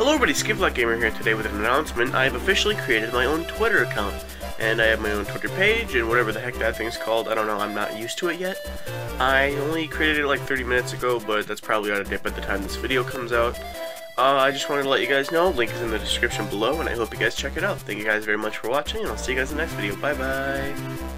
Hello everybody, Skippy Gameplay here today with an announcement. I have officially created my own Twitter account. And I have my own Twitter page and whatever the heck that thing's called. I don't know, I'm not used to it yet. I only created it like 30 minutes ago, but that's probably out of date by the time this video comes out. Uh, I just wanted to let you guys know, link is in the description below, and I hope you guys check it out. Thank you guys very much for watching, and I'll see you guys in the next video. Bye-bye!